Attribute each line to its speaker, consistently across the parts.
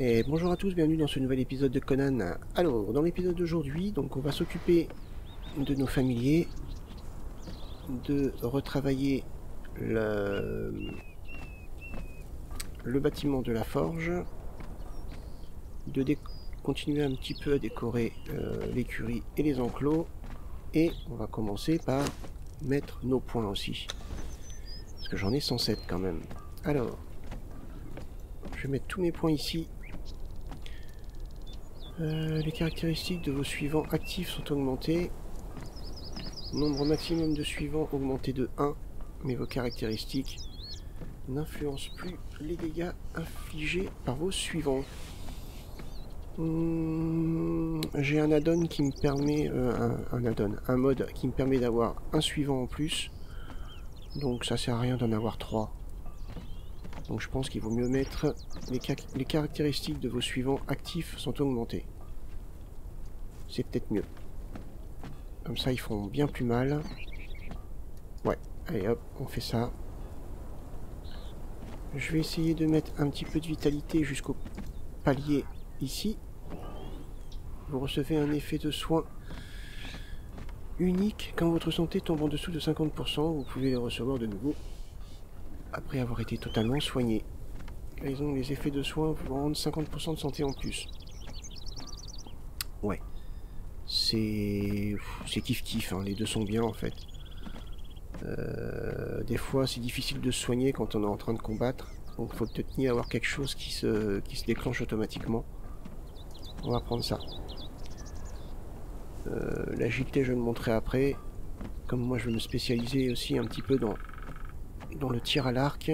Speaker 1: Bonjour à tous, bienvenue dans ce nouvel épisode de Conan. Alors, dans l'épisode d'aujourd'hui, on va s'occuper de nos familiers, de retravailler le, le bâtiment de la forge, de continuer un petit peu à décorer euh, l'écurie et les enclos, et on va commencer par mettre nos points aussi. Parce que j'en ai 107 quand même. Alors, je vais mettre tous mes points ici. Euh, les caractéristiques de vos suivants actifs sont augmentées. Nombre maximum de suivants augmenté de 1, mais vos caractéristiques n'influencent plus les dégâts infligés par vos suivants. Hmm, j'ai un add-on qui me permet... Euh, un, un add-on, un mode qui me permet d'avoir un suivant en plus. Donc ça sert à rien d'en avoir 3. Donc je pense qu'il vaut mieux mettre les, caractéristiques de vos suivants actifs sont augmentées. C'est peut-être mieux. Comme ça ils font bien plus mal. Ouais, allez hop, on fait ça. Je vais essayer de mettre un petit peu de vitalité jusqu'au palier ici. Vous recevez un effet de soin unique. Quand votre santé tombe en dessous de 50%, vous pouvez les recevoir de nouveau après avoir été totalement soigné. Ils ont les effets de soins vous rendent 50% de santé en plus. Ouais. C'est... Kiff-kiff, hein. les deux sont bien en fait. Euh, des fois c'est difficile de se soigner quand on est en train de combattre. Donc faut peut-être y avoir quelque chose qui se, qui se déclenche automatiquement. On va prendre ça. Euh, L'agilité je le montrerai après. Comme moi je vais me spécialiser aussi un petit peu dans dans le tir à l'arc,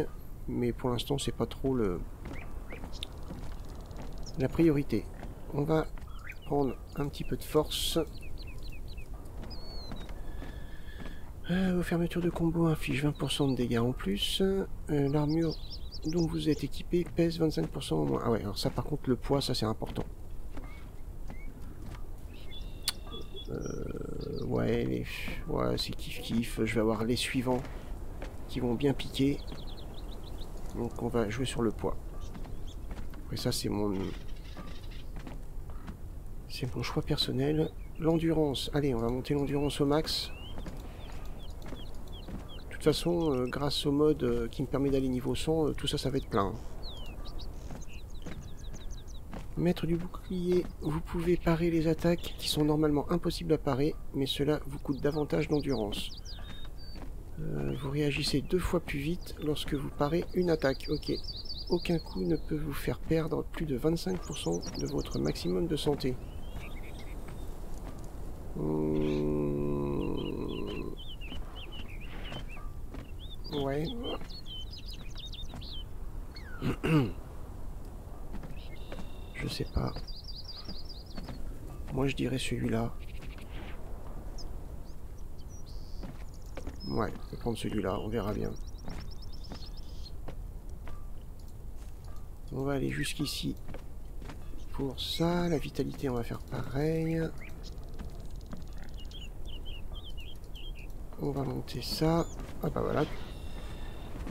Speaker 1: mais pour l'instant c'est pas trop le la priorité. On va prendre un petit peu de force. Euh, vos fermetures de combo infligent 20% de dégâts en plus. Euh, l'armure dont vous êtes équipé pèse 25% en moins. Ah ouais, alors ça par contre le poids, ça c'est important. Euh, ouais, ouais c'est kiff kiff. Je vais avoir les suivants vont bien piquer. Donc on va jouer sur le poids. Et ça c'est mon... C'est mon choix personnel. L'endurance. Allez, on va monter l'endurance au max. De toute façon, euh, grâce au mode euh, qui me permet d'aller niveau 100, euh, tout ça, ça va être plein. Maître du bouclier, vous pouvez parer les attaques qui sont normalement impossibles à parer, mais cela vous coûte davantage d'endurance. Vous réagissez deux fois plus vite lorsque vous parez une attaque. Ok. Aucun coup ne peut vous faire perdre plus de 25% de votre maximum de santé. Hmm. Ouais. je sais pas. Moi je dirais celui-là. Ouais, je vais prendre celui-là, on verra bien. On va aller jusqu'ici. Pour ça, la vitalité, on va faire pareil. On va monter ça. Ah bah voilà.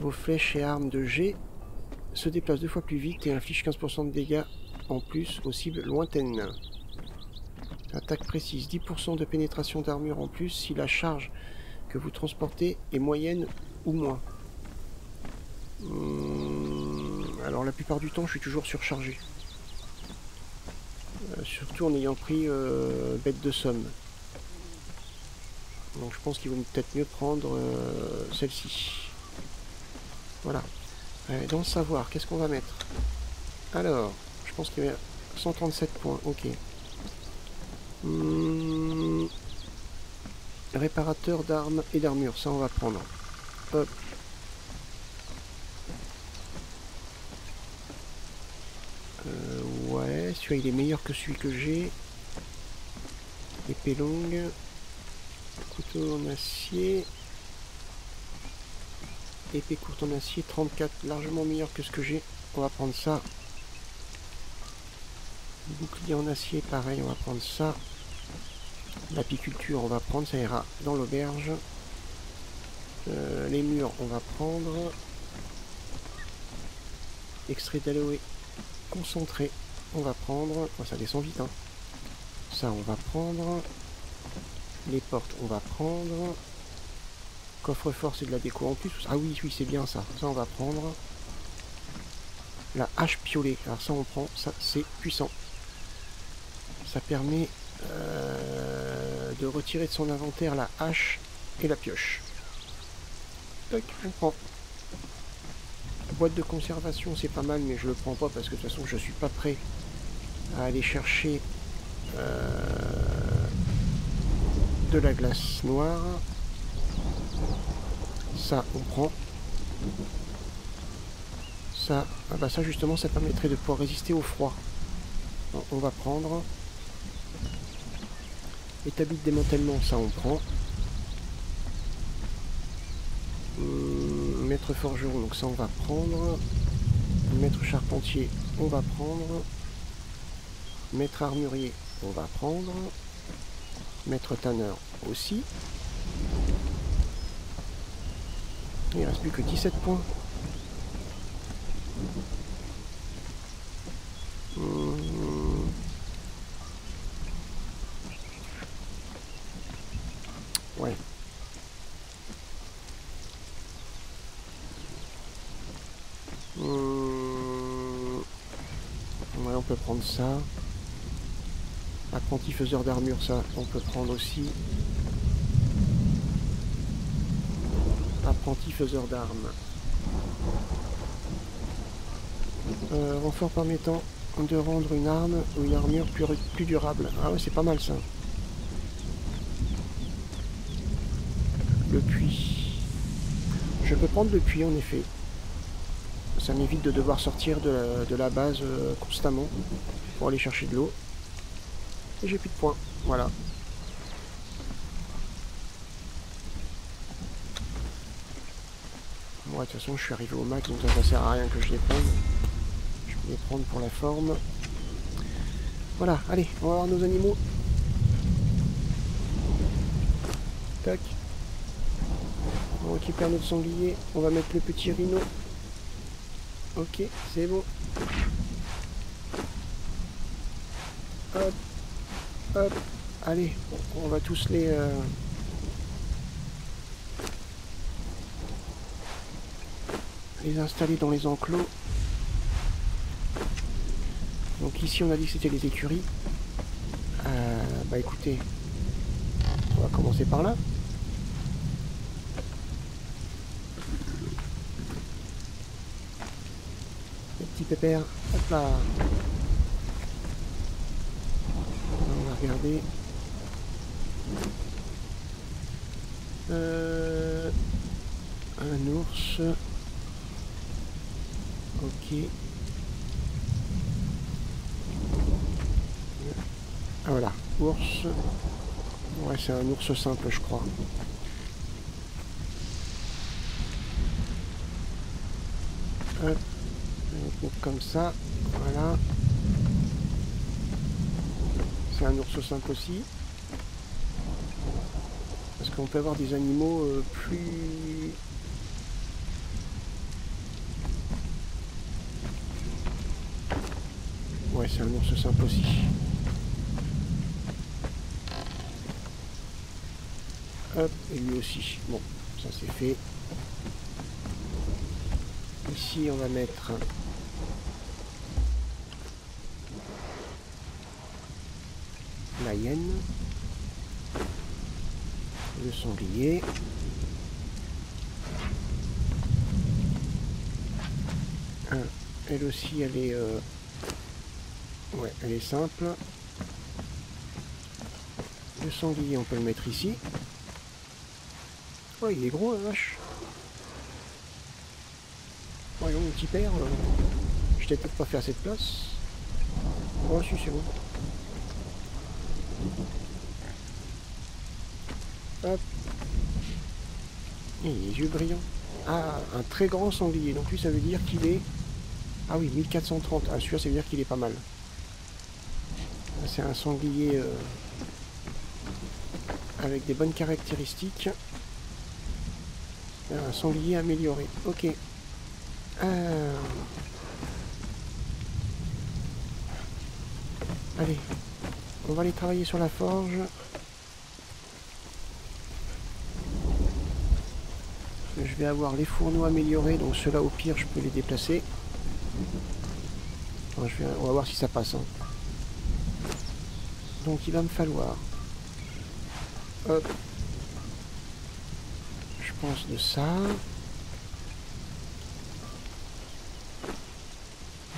Speaker 1: Vos flèches et armes de G se déplacent deux fois plus vite et infligent 15% de dégâts en plus aux cibles lointaines. Attaque précise, 10% de pénétration d'armure en plus si la charge vous transportez est moyenne ou moins. Hum, alors la plupart du temps je suis toujours surchargé. Euh, surtout en ayant pris euh, bête de somme. Donc je pense qu'il vaut peut-être mieux prendre euh, celle-ci. Voilà. dans le savoir, qu'est-ce qu'on va mettre? Alors, je pense qu'il y a 137 points, ok. Hum, Réparateur d'armes et d'armure, ça on va prendre. Hop. Euh, ouais, celui-là il est meilleur que celui que j'ai. Épée longue. Couteau en acier. Épée courte en acier, 34, largement meilleur que ce que j'ai. On va prendre ça. Bouclier en acier, pareil, on va prendre ça. L'apiculture, on va prendre, ça ira dans l'auberge. Euh, les murs, on va prendre. Extrait d'aloe concentré. on va prendre... Oh, ça descend vite, hein. Ça, on va prendre. Les portes, on va prendre. Coffre-fort, c'est de la déco en plus. Ah oui, oui, c'est bien ça. Ça, on va prendre. La hache piolée. Alors ça, on prend. Ça, c'est puissant. Ça permet euh, de retirer de son inventaire la hache et la pioche. Toc, on prend. Boîte de conservation, c'est pas mal, mais je le prends pas parce que de toute façon, je suis pas prêt à aller chercher euh, de la glace noire. Ça, on prend. Ça, ah bah ça justement, ça permettrait de pouvoir résister au froid. on va prendre. Établi de démantèlement, ça on prend. Hum, maître forgeron, donc ça on va prendre. Maître charpentier, on va prendre. Maître armurier, on va prendre. Maître tanneur aussi. Il reste plus que 17 points. Ouais. Hum. Ouais, on peut prendre ça. Apprenti faiseur d'armure, ça, on peut prendre aussi. Apprenti faiseur d'armes. Euh, renfort permettant de rendre une arme ou une armure plus, durable. Ah ouais, c'est pas mal ça. Le puits. Je peux prendre le puits en effet. Ça m'évite de devoir sortir de la, base euh, constamment pour aller chercher de l'eau j'ai plus de points. Voilà. Bon, de toute façon, je suis arrivé au max, donc ça, sert à rien que je les prenne. Je vais les prendre pour la forme. Voilà, allez, on va voir nos animaux. Tac. On récupère notre sanglier. On va mettre le petit rhino. Ok, c'est bon. Hop, allez, on va tous les... Euh, les installer dans les enclos. Donc ici on a dit que c'était les écuries. Euh, bah écoutez, on va commencer par là. Les petits pépères, hop là. Regarder. Euh, un ours. Ok. Ah voilà, ours. Ouais, c'est un ours simple, je crois. Comme ça, voilà. C'est un ours simple aussi. Parce qu'on peut avoir des animaux euh, plus... Ouais, c'est un ours simple aussi. Hop, et lui aussi. Bon, ça c'est fait. Ici, on va mettre sanglier, elle aussi elle est euh, ouais elle est simple. Le sanglier on peut le mettre ici. Oh il est gros la vache. Voyons mon petit père euh, je t'ai peut-être pas fait assez de place. Oh si c'est bon Hop. Et yeux brillants. Ah, un très grand sanglier. Donc lui, ça veut dire qu'il est... Ah oui, 1430. Ah, celui-là, ça veut dire qu'il est pas mal. C'est un sanglier euh, avec des bonnes caractéristiques. Un sanglier amélioré. Ok. Euh... Allez, on va aller travailler sur la forge. Je vais avoir les fourneaux améliorés, donc ceux-là au pire je peux les déplacer. on va voir si ça passe. Hein. Donc il va me falloir... Je pense de ça.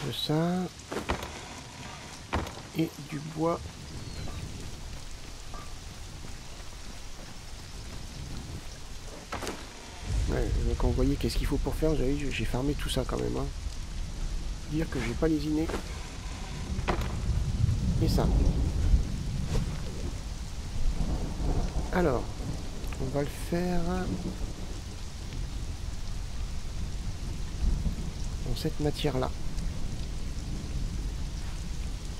Speaker 1: De ça. Et du bois donc vous voyez qu'est-ce qu'il faut pour faire, j'ai fermé tout ça quand même. Hein. Dire que j'ai pas lésiné. Et ça. Alors, on va le faire dans cette matière-là.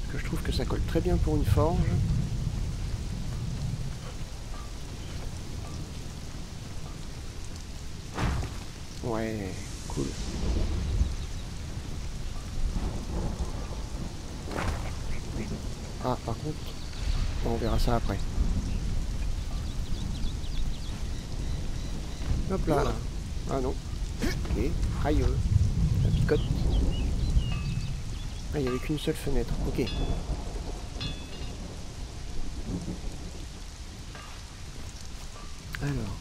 Speaker 1: Parce que je trouve que ça colle très bien pour une forge. Ouais, cool. Ah, par contre, on verra ça après. Hop là. Ah non. Ok. Aïe. Ça picote. Ah, il n'y avait qu'une seule fenêtre. Ok. Alors.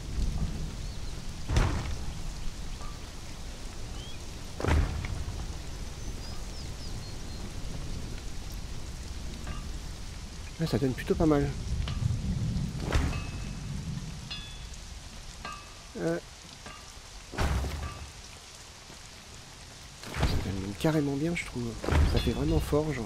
Speaker 1: Ça donne plutôt pas mal. Euh. Ça donne carrément bien, je trouve. Ça fait vraiment forge.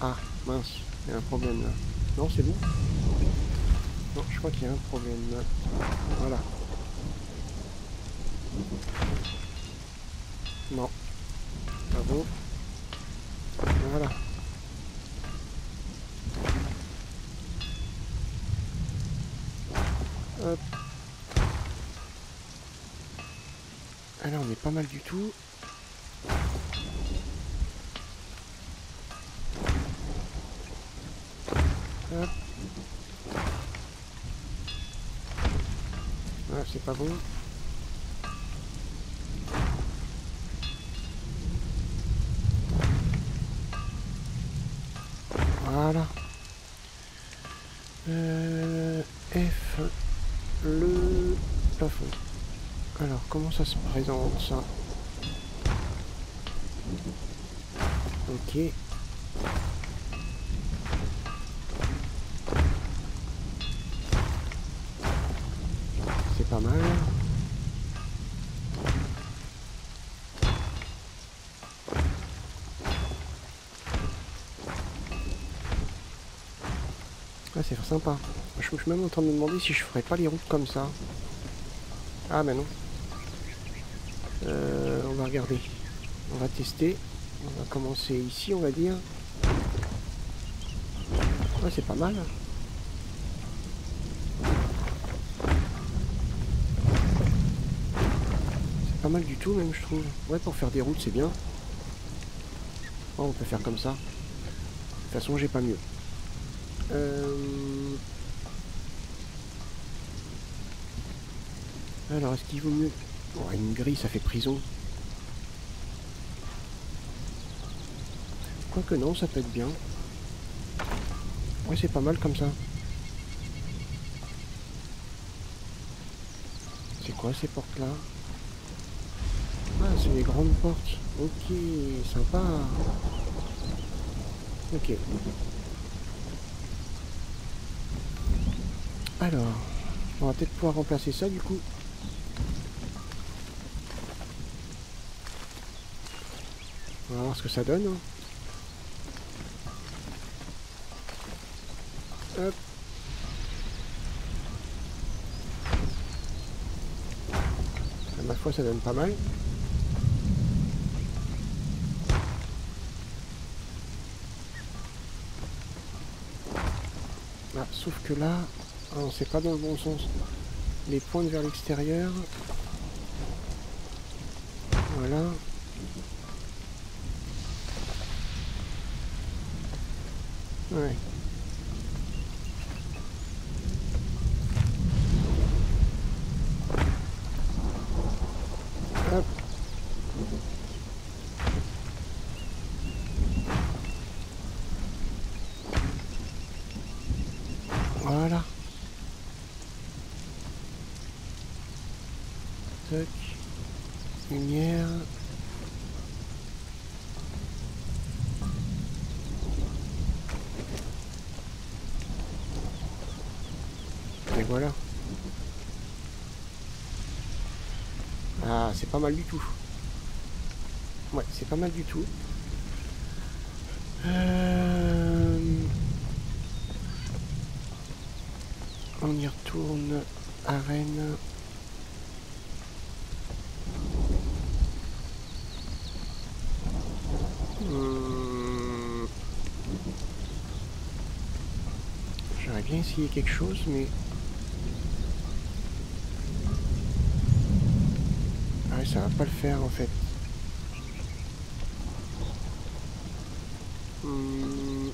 Speaker 1: Ah, mince, il y a un problème là. Non, c'est bon je crois qu'il y a un problème. Voilà. Non. Pas bon. Voilà. Hop. Alors on est pas mal du tout. Pas bon. Voilà. Euh, F, le plafond. Alors, comment ça se présente, ça? Ok. Ah, c'est sympa. Je, suis même en train de me demander si je ferais pas les routes comme ça. Ah, mais non. Euh, on va regarder. On va tester. On va commencer ici, on va dire. Ah, c'est pas mal. pas mal du tout même je trouve. Ouais pour faire des routes c'est bien. Oh, on peut faire comme ça. De toute façon j'ai pas mieux. Euh, alors est-ce qu'il vaut mieux... Oh, une grille ça fait prison. Quoique non ça peut être bien. Ouais c'est pas mal comme ça. C'est quoi ces portes là ah, c'est les grandes portes. Ok, sympa. Ok. Alors, on va peut-être pouvoir remplacer ça du coup. On va voir ce que ça donne. Hein. Hop. À ma foi, ça donne pas mal. sauf que là... Sait pas dans le bon sens. Les pointes vers l'extérieur. Voilà. Ouais. Hop. Voilà. Toc. Lumière. Et voilà. Ah, pas mal du tout. Ouais, c'est pas mal du tout. Euh, On y retourne. Arène. Hmm. J'aurais bien essayé quelque chose, mais... Ah ouais, ça va pas le faire en fait. Hmm.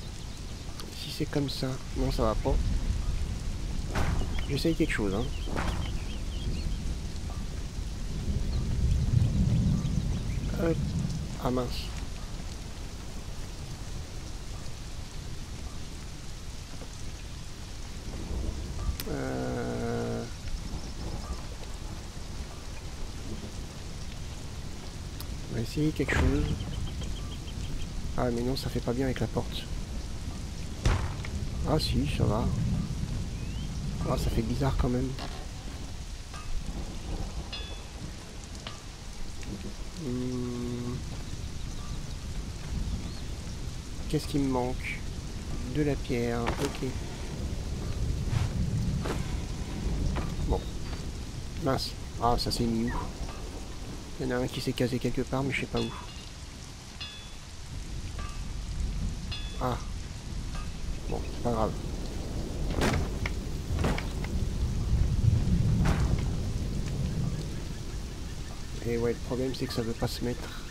Speaker 1: Si c'est comme ça... Non, ça va pas. J'essaye quelque chose, hein. Hop. Ah mince. Euh... Quelque chose. Ah mais non, ça fait pas bien avec la porte. Ah si, ça va. Ah, ça fait bizarre quand même. Hmm. Qu'est-ce qui me manque? De la pierre, ok. Bon. Mince. Ah, ça s'est mis où Il y en a un qui s'est casé quelque part, mais je sais pas où. Ah. Bon, c'est pas grave. Et ouais, le problème c'est que ça veut pas se mettre.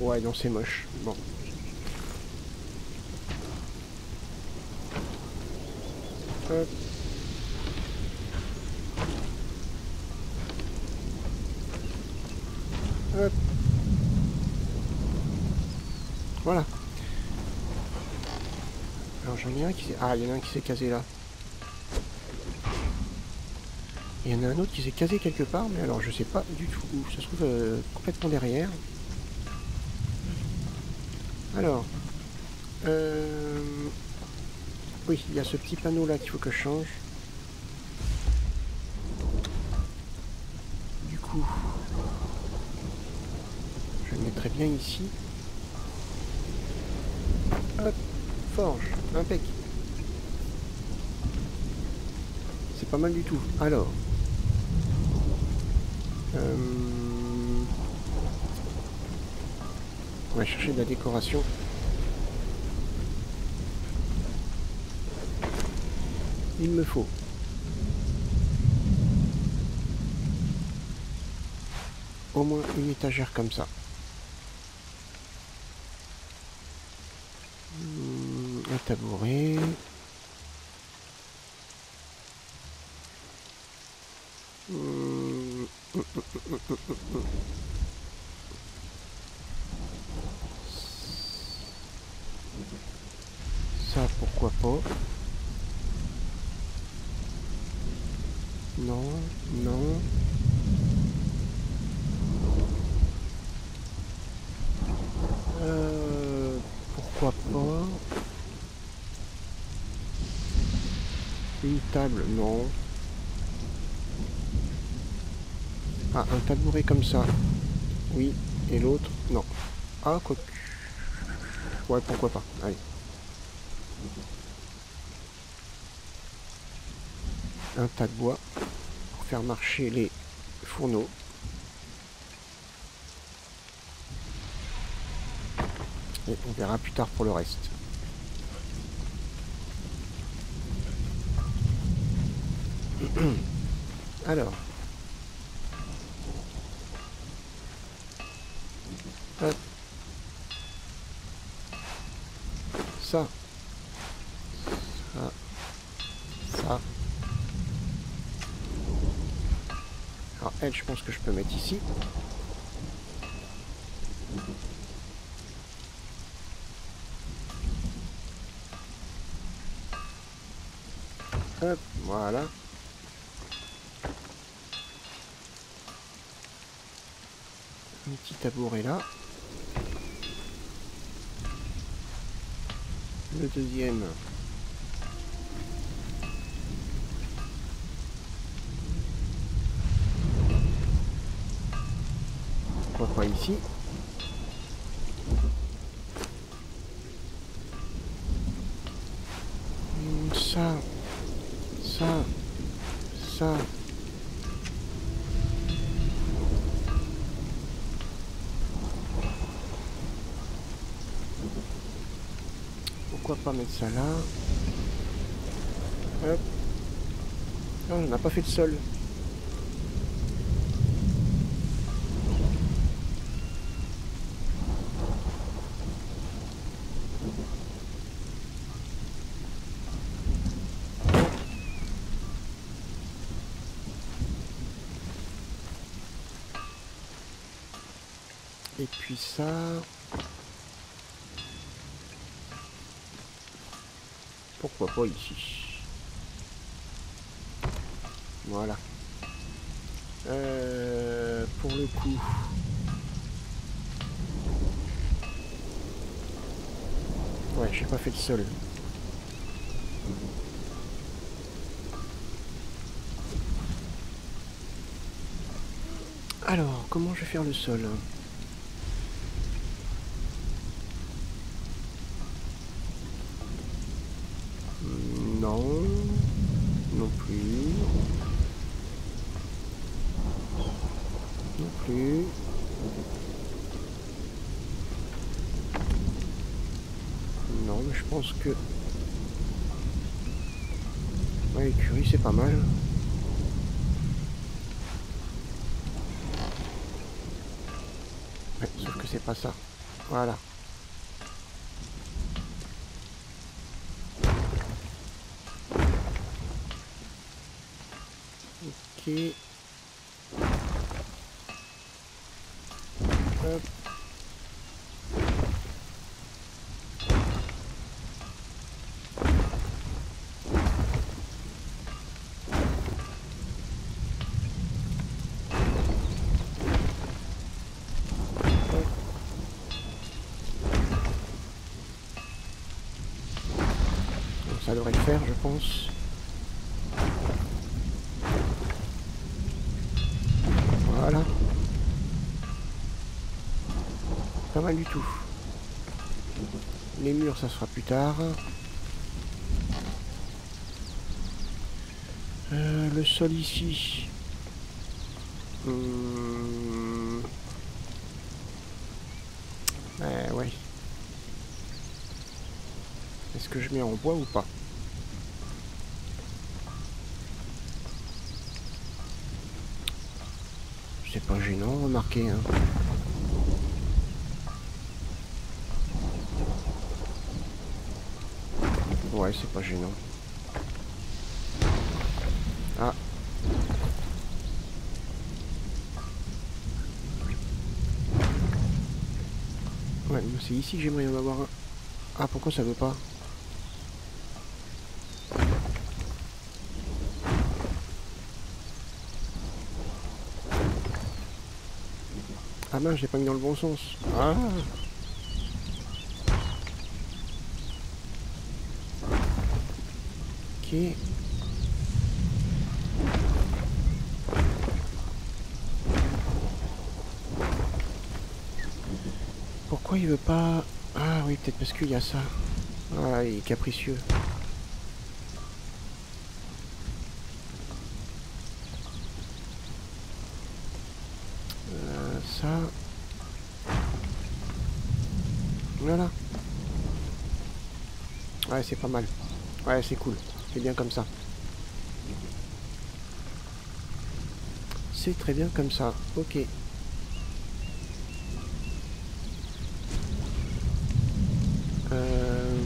Speaker 1: Ouais, non, c'est moche. Bon. Hop. Hop. Voilà. Alors j'en ai un qui s'est... Ah, il y en a un qui s'est casé là. Il y en a un autre qui s'est casé quelque part, mais alors je sais pas du tout où. Ça se trouve euh, complètement derrière. Alors. Euh... Oui, il y a ce petit panneau là qu'il faut que je change. Du coup, je le mettrai bien ici. Hop, forge, impec. C'est pas mal du tout. Alors. Euh, on va chercher de la décoration. Il me faut. Au moins une étagère comme ça. Hmm, Un tabouret. Hmm, Ça, pourquoi pas. Non, non. Euh, pourquoi pas. Une table, non. Ah, un tabouret comme ça. Oui. Et l'autre, non. Ah, quoi Ouais, pourquoi pas. Allez. Un tas de bois pour faire marcher les fourneaux. Et on verra plus tard pour le reste. Alors. Ça. Ça. Ça. Alors elle, je pense que je peux mettre ici. Hop, voilà. Un petit tabouret là. Le deuxième. Pourquoi ici Hmm, Ça, ça, ça. Pourquoi pas mettre ça là Hop. Ah, on n'a pas fait le sol. Et puis ça... Ici Voilà. Euh, pour le coup... Ouais, j'ai pas fait le sol. Alors, comment je vais faire le sol Non. Non plus. Non plus. Non, mais je pense que... Ouais, l'écurie, c'est pas mal. Ouais, sauf que c'est pas ça. Voilà. Ok. Hop. Donc, Ça devrait le faire, je pense. Voilà. Pas mal du tout. Les murs, ça sera plus tard. Euh, le sol ici. Hum. Euh, ouais. Est-ce que je mets en bois ou pas C'est pas gênant, remarquez. Hein. Ouais, c'est pas gênant. Ah. Ouais, c'est ici que j'aimerais en avoir un. Ah, pourquoi ça veut pas? Mince, je l'ai pas mis dans le bon sens. Ah Ok. Pourquoi il veut pas... Ah oui, peut-être parce qu'il y a ça. Ah, il est capricieux. Euh, ça... Ouais, c'est pas mal. Ouais, c'est cool. C'est bien comme ça. C'est très bien comme ça. Ok. Euh...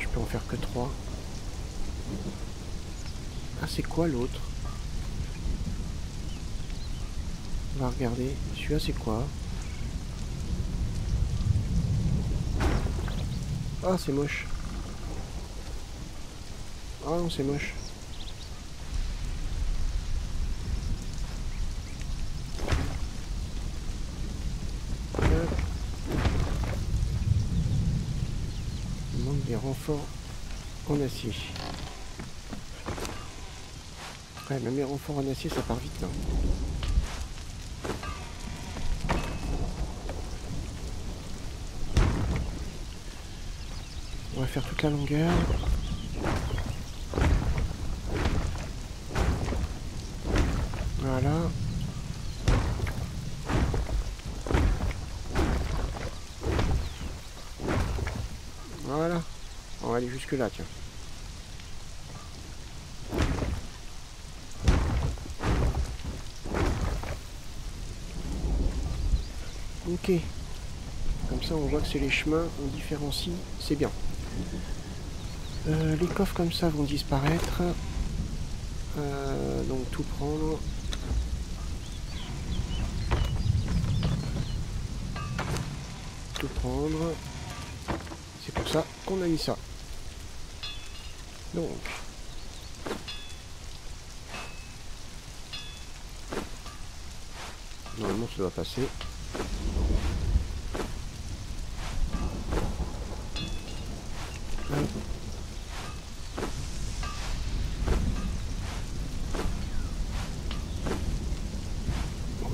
Speaker 1: Je peux en faire que 3. Ah, c'est quoi l'autre? On va regarder. Celui-là, c'est quoi? Ah, c'est moche. Ah non, c'est moche. Il manque des renforts en acier. Ouais, même les renforts en acier, ça part vite là. Faire toute la longueur. Voilà. Voilà. On va aller jusque là, tiens. Ok. Comme ça, on voit que c'est les chemins, on différencie, c'est bien. Euh, les coffres comme ça vont disparaître. Euh, donc tout prendre. Tout prendre. C'est pour ça qu'on a mis ça. Donc. Normalement ça doit passer.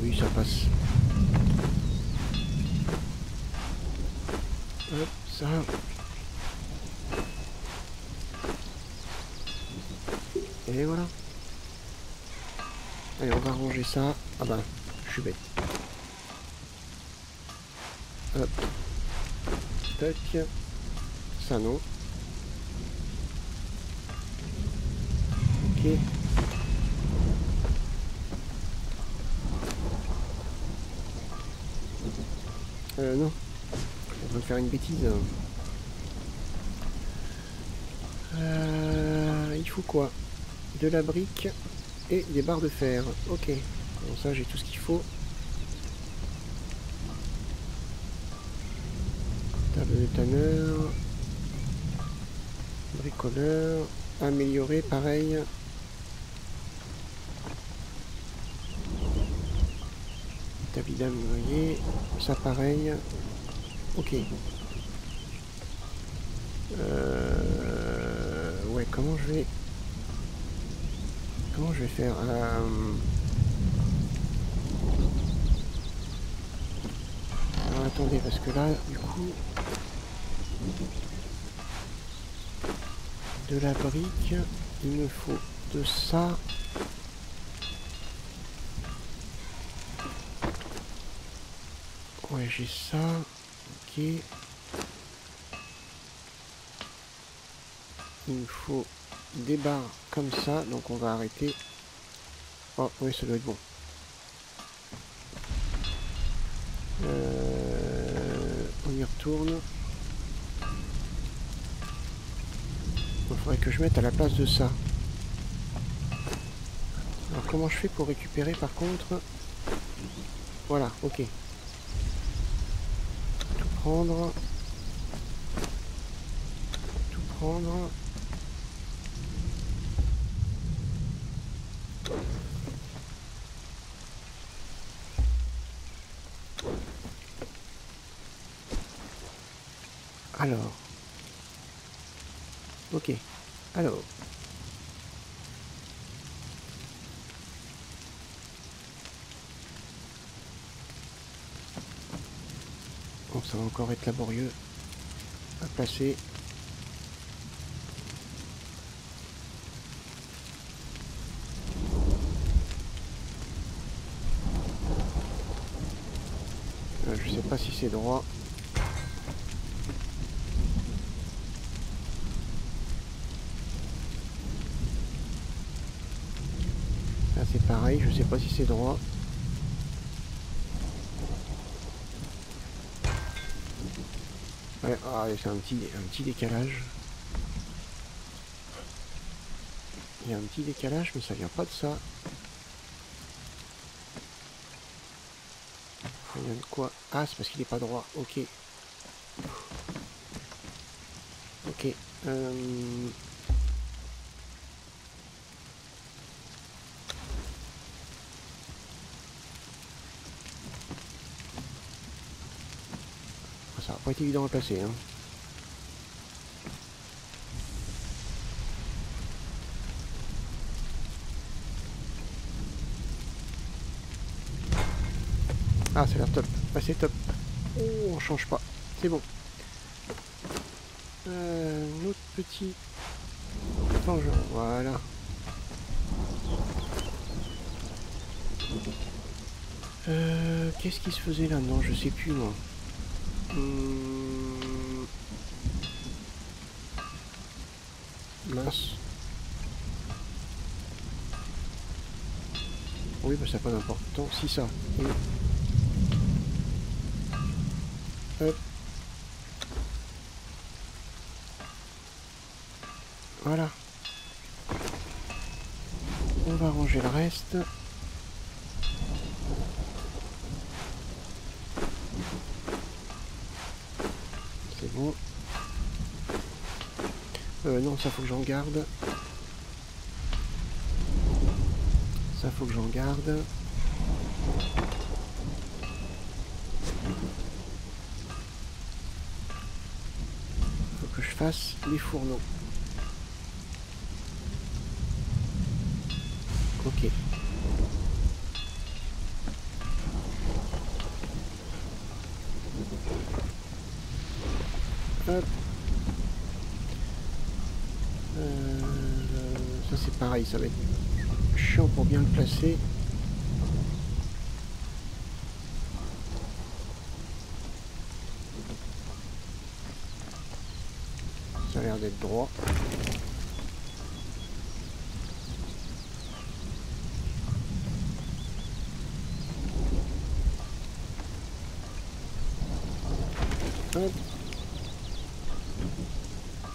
Speaker 1: Oui, ça passe. Hop, ça. Et voilà. Allez, on va ranger ça. Ah bah, je suis bête. Hop. Tac. Ça non. Ok. Euh, non. On va faire une bêtise. Euh, il faut quoi? De la brique et des barres de fer. Ok. Ça, j'ai tout ce qu'il faut. Table de tanneur. Bricoleur. Améliorer, pareil. Établi d'améliorer. Ça, pareil. Ok. Euh... Ouais, comment je vais... Comment je vais faire euh... attendez, parce que là, du coup... De la brique, il me faut de ça... Ouais, j'ai ça. Ok. Il me faut des barres comme ça, donc on va arrêter. Oh, oui, ça doit être bon. Retourne. Il faudrait que je mette à la place de ça. Alors comment je fais pour récupérer par contre? Voilà, ok prendre. Tout prendre. Alors. Ok. Alors. Bon, ça va encore être laborieux à placer. sais pas si c'est droit. Là c'est je sais pas si c'est droit. Ah, c'est un petit, un petit décalage. Il y a un petit décalage, mais ça vient pas de ça. Il vient de quoi? Ah, c'est parce qu'il est pas droit. Ok. Ok. Euh... Ça va pas être évident à placer. Hein. Ah, a l'air top. Ah, c'est top. Oh, on change pas. C'est bon. Euh, autre petit engin. Voilà. Euh, Qu'est-ce qui se faisait là Non, je sais plus moi. Hum... Mince. Oui, bah ça n'a pas d'importance. Si ça. Hop. Voilà. On va ranger le reste. C'est bon. Euh, non, ça faut que j'en garde. Ça faut que j'en garde. fasse les fourneaux. Ok. Pareil, ça va être chiant pour bien le placer. d'être droit.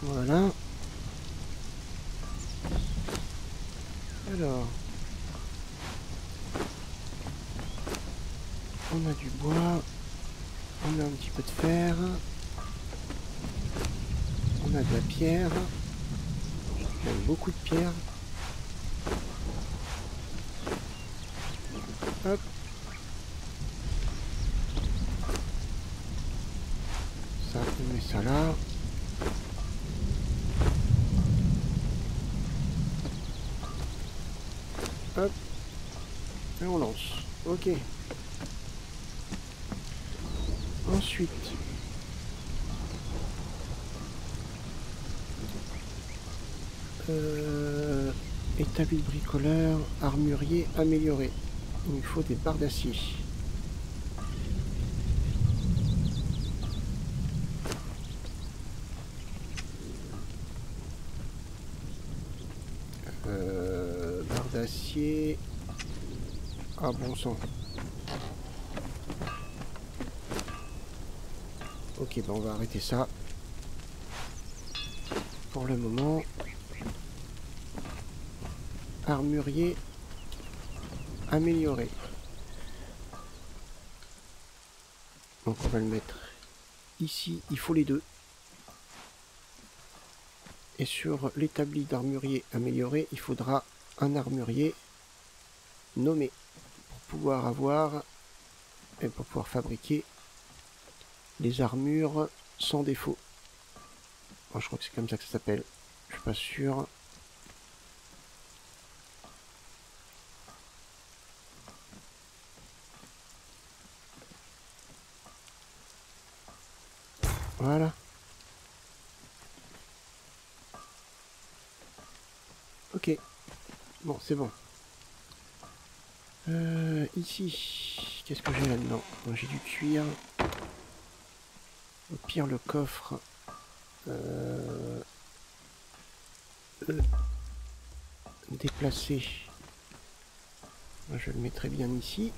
Speaker 1: Voilà. Alors. On a du bois. On a un petit peu de fer on a de la pierre. Même beaucoup de pierre. Hop. Ça, met ça là. Hop. Et on lance. Ok. Ensuite, Euh, établi de bricoleur, armurier amélioré. Il faut des barres d'acier. Euh, d'acier. Ah bon sang. Ok, ben on va arrêter ça. Pour le moment armurier amélioré. Donc on va le mettre ici, il faut les deux. Et sur l'établi d'armurier amélioré, il faudra un armurier nommé pour pouvoir avoir et pour pouvoir fabriquer les armures sans défaut. je crois que c'est comme ça que ça s'appelle. Je suis pas sûr. Voilà. Ok. Bon, c'est bon. Euh, qu'est-ce que j'ai là-dedans J'ai du cuir. Au pire, le coffre... Euh, déplacé. Je le mettrai bien ici.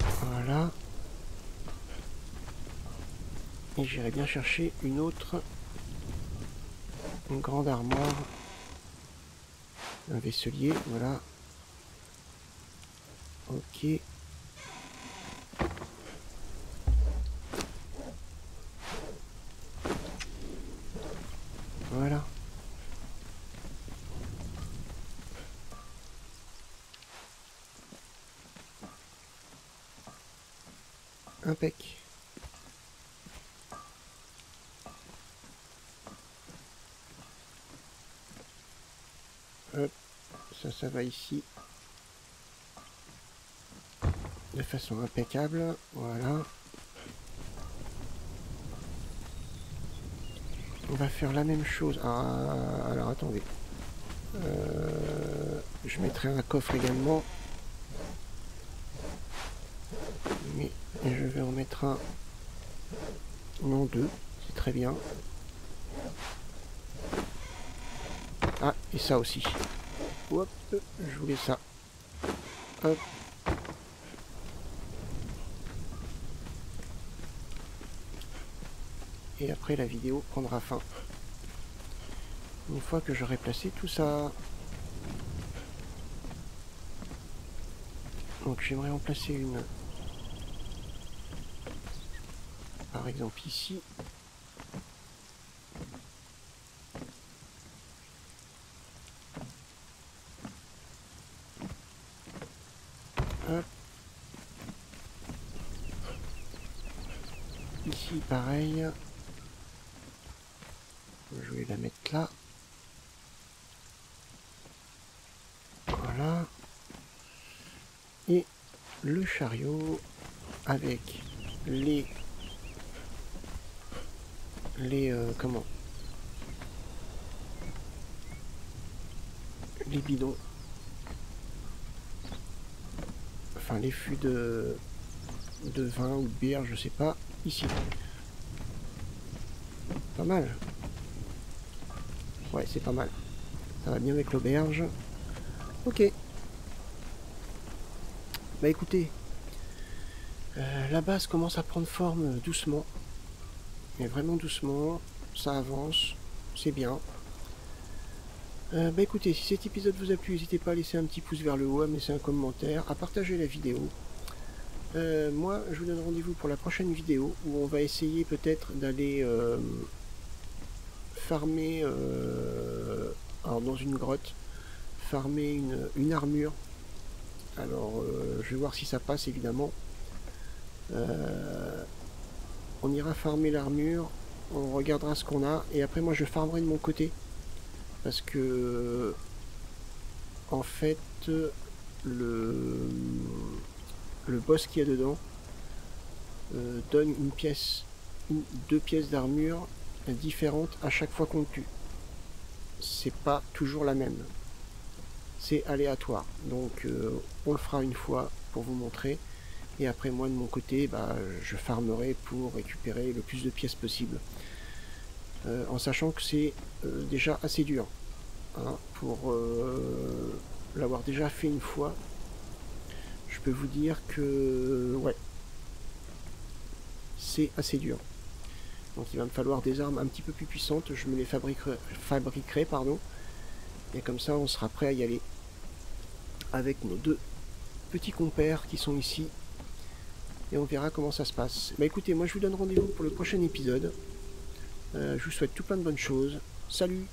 Speaker 1: Voilà. Et j'irai bien chercher une autre une grande armoire un vaisselier voilà ok. Voilà. Impec ça, ça va ici. De façon impeccable. Voilà. On va faire la même chose. Ah, alors attendez. Euh, je mettrai un coffre également. Mais je vais en mettre un. Non, deux. C'est très bien. Ah, et ça aussi. Hop, je voulais ça. Et après la vidéo prendra fin. Une fois que j'aurai placé tout ça. Donc j'aimerais en placer une. Par exemple ici. Ici, pareil. La mettre là. Voilà. Et le chariot avec les les euh, comment? Les bidons enfin les fûts de, de vin ou de bière, je sais pas, ici. Pas mal. Ouais, c'est pas mal. Ça va bien avec l'auberge. Ok. Bah écoutez, euh, la base commence à prendre forme doucement. Mais vraiment doucement. Ça avance. C'est bien. Euh, bah écoutez, si cet épisode vous a plu, n'hésitez pas à laisser un petit pouce vers le haut, à laisser un commentaire, à partager la vidéo. Euh, moi, je vous donne rendez-vous pour la prochaine vidéo où on va essayer peut-être d'aller euh, farmer alors dans une grotte, farmer une, une armure. Alors, je vais voir si ça passe évidemment. on ira farmer l'armure, on regardera ce qu'on a et après moi je farmerai de mon côté parce que en fait le le boss qu'il y a dedans euh, donne une pièce deux pièces d'armure différentes à chaque fois qu'on tue. C'est pas toujours la même. C'est aléatoire. Donc euh, on le fera une fois pour vous montrer. Et après moi de mon côté bah, je farmerai pour récupérer le plus de pièces possible. Euh, en sachant que c'est euh, déjà assez dur. Hein, pour l'avoir déjà fait une fois, je peux vous dire que ouais, c'est assez dur. Donc il va me falloir des armes un petit peu plus puissantes, je me les fabriquerai, pardon, et comme ça on sera prêt à y aller avec nos deux petits compères qui sont ici et on verra comment ça se passe. Bah écoutez, moi je vous donne rendez-vous pour le prochain épisode. Euh, je vous souhaite tout plein de bonnes choses. Salut